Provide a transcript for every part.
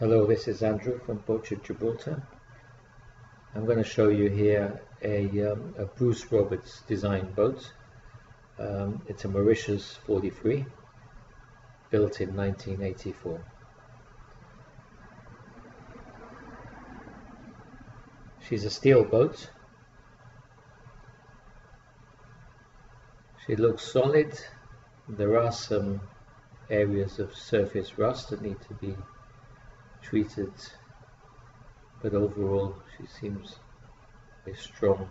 Hello, this is Andrew from Boatshed Gibraltar. I'm going to show you here a, um, a Bruce Roberts design boat. Um, it's a Mauritius 43, built in 1984. She's a steel boat. She looks solid. There are some areas of surface rust that need to be treated but overall she seems a strong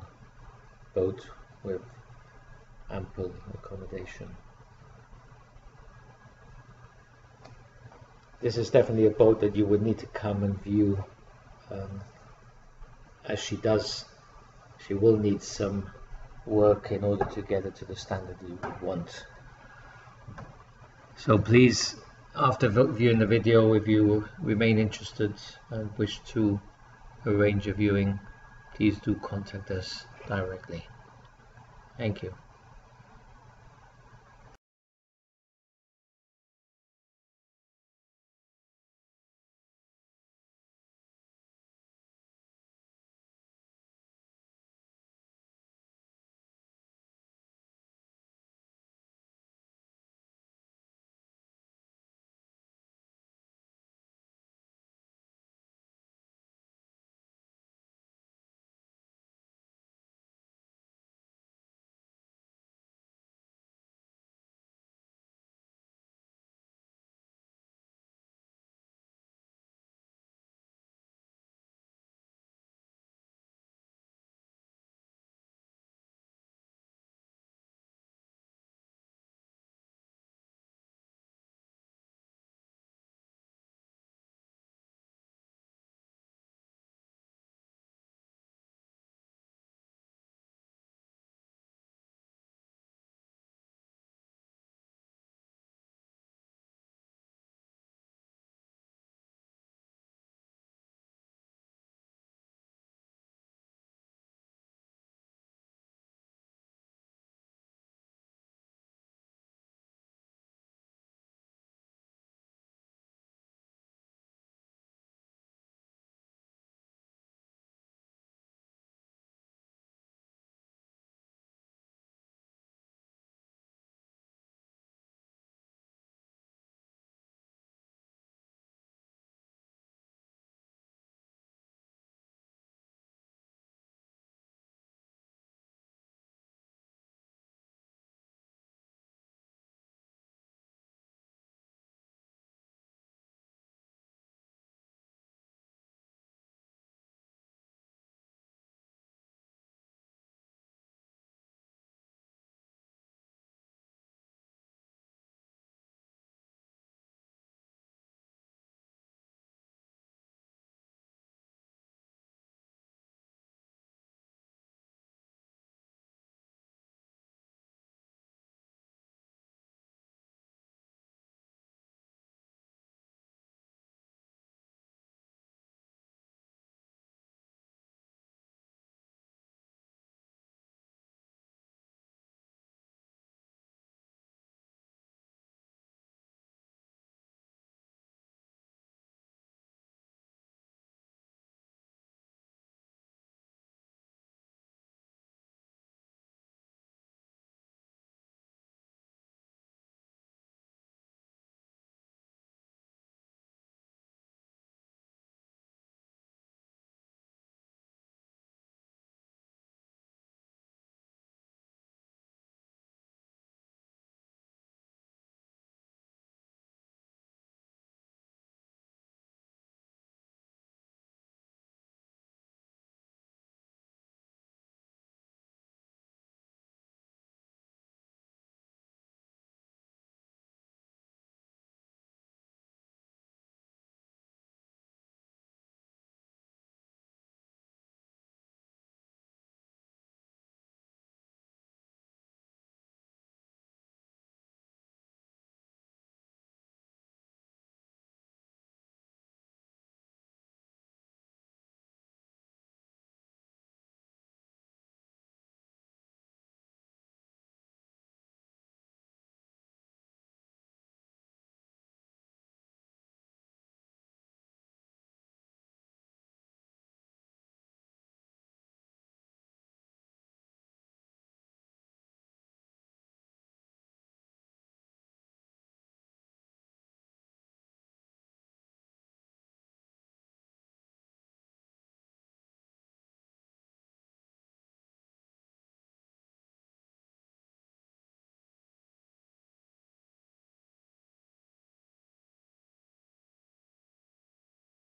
boat with ample accommodation. This is definitely a boat that you would need to come and view um, as she does she will need some work in order to get it to the standard you would want. So please after viewing the video, if you remain interested and wish to arrange a viewing, please do contact us directly. Thank you.